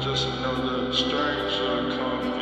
just another strange little conflict.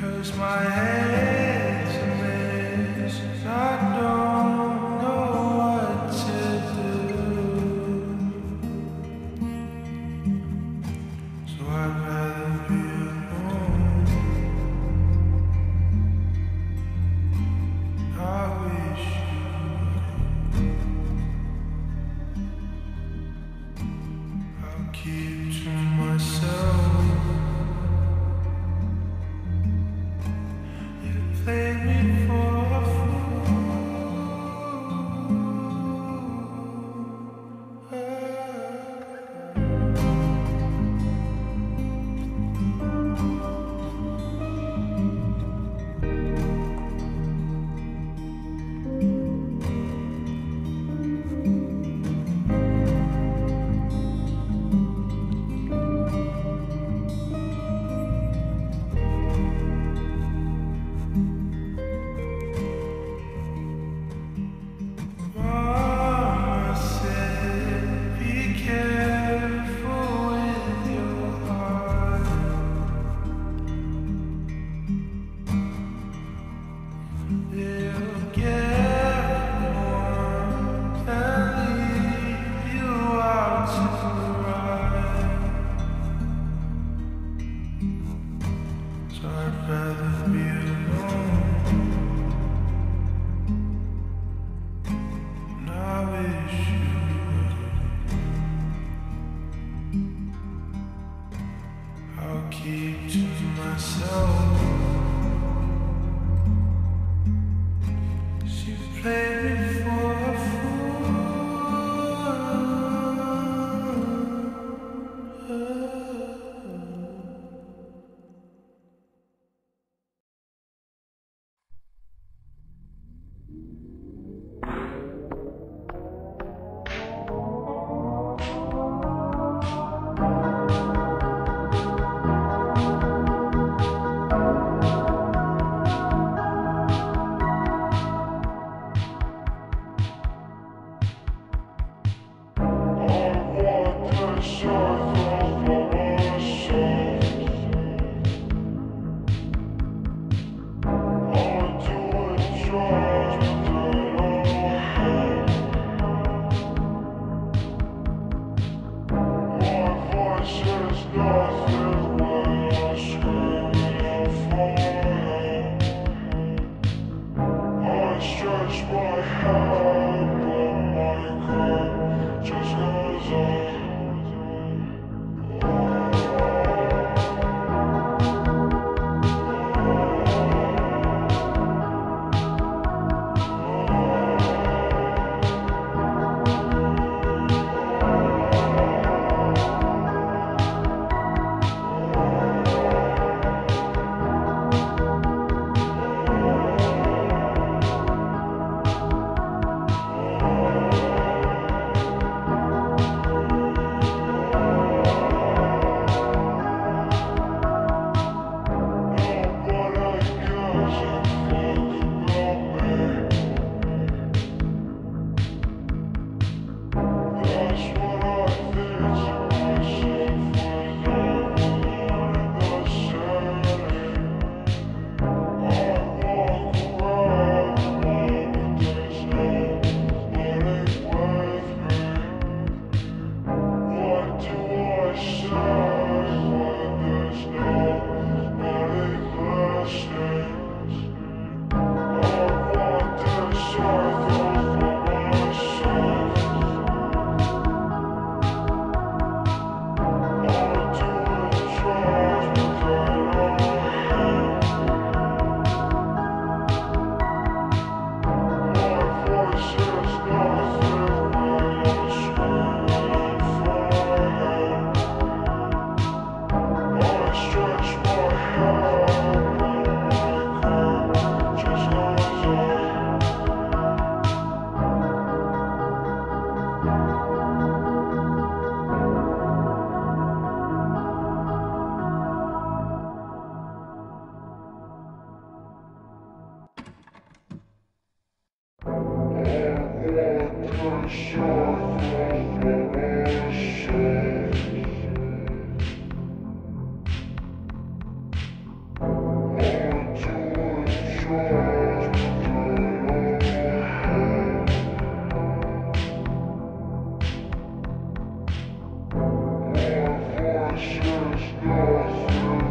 Cause my head. to myself. Yes, yes, yes, yes.